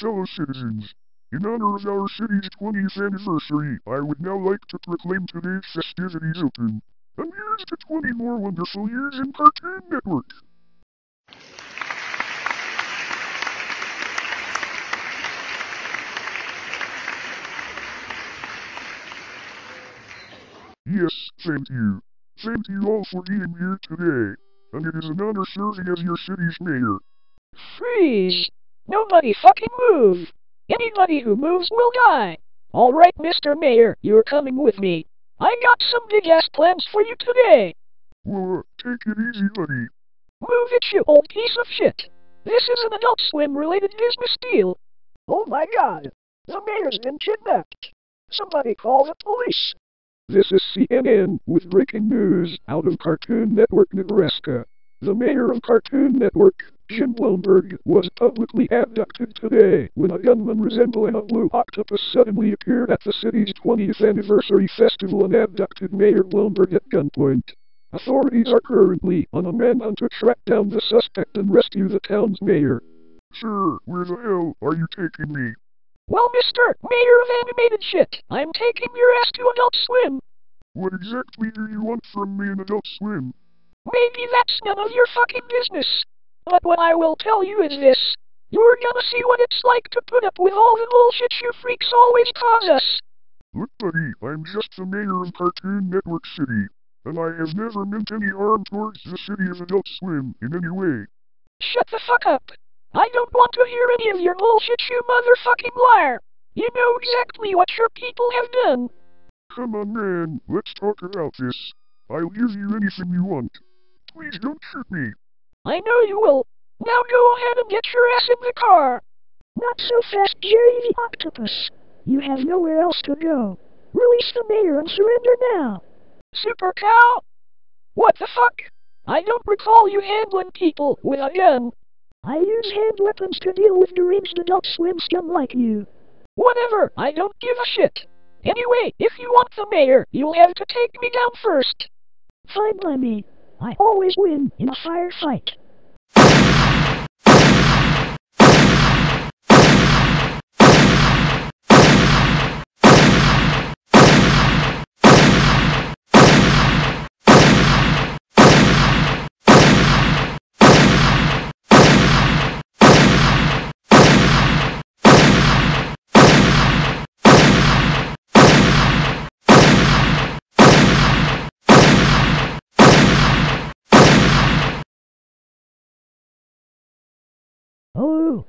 Fellow citizens, in honor of our city's 20th anniversary, I would now like to proclaim today's festivities open. And here's to 20 more wonderful years in Cartoon Network. Yes, thank you. Thank you all for being here today. And it is an honor serving as your city's mayor. Freeze! Nobody fucking move! Anybody who moves will die! Alright, Mr. Mayor, you're coming with me. I got some big ass plans for you today! Whoa, take it easy, buddy. Move it, you old piece of shit! This is an Adult Swim related business deal! Oh my god! The mayor's been kidnapped! Somebody call the police! This is CNN with breaking news out of Cartoon Network, Nebraska. The mayor of Cartoon Network, Jim Blomberg, was publicly abducted today when a gunman resembling a blue octopus suddenly appeared at the city's 20th anniversary festival and abducted Mayor Blomberg at gunpoint. Authorities are currently on a manhunt to track down the suspect and rescue the town's mayor. Sir, where the hell are you taking me? Well, Mr. Mayor of Animated Shit, I'm taking your ass to Adult Swim. What exactly do you want from me in Adult Swim? Maybe that's none of your fucking business. But what I will tell you is this. You're gonna see what it's like to put up with all the bullshit you freaks always cause us. Look, buddy, I'm just the mayor of Cartoon Network City, and I have never meant any harm towards the city of Adult Swim in any way. Shut the fuck up. I don't want to hear any of your bullshit, you motherfucking liar. You know exactly what your people have done. Come on, man, let's talk about this. I'll give you anything you want. Please don't shoot me. I know you will. Now go ahead and get your ass in the car. Not so fast, Jerry the Octopus. You have nowhere else to go. Release the mayor and surrender now. Super Cow? What the fuck? I don't recall you handling people with a gun. I use hand weapons to deal with deranged adult swim scum like you. Whatever, I don't give a shit. Anyway, if you want the mayor, you'll have to take me down first. Fine by me. I always win in a firefight.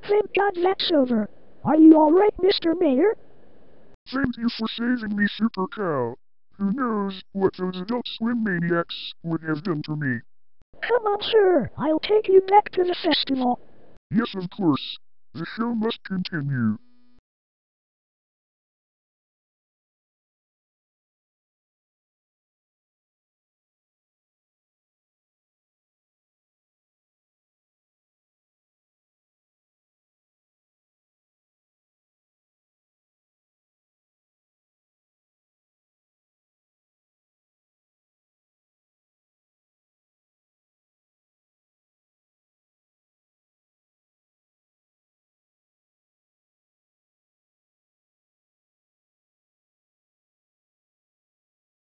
Thank God that's over. Are you alright, Mr. Mayor? Thank you for saving me, Super Cow. Who knows what those Adult Swim maniacs would have done to me. Come on, sir. I'll take you back to the festival. Yes, of course. The show must continue.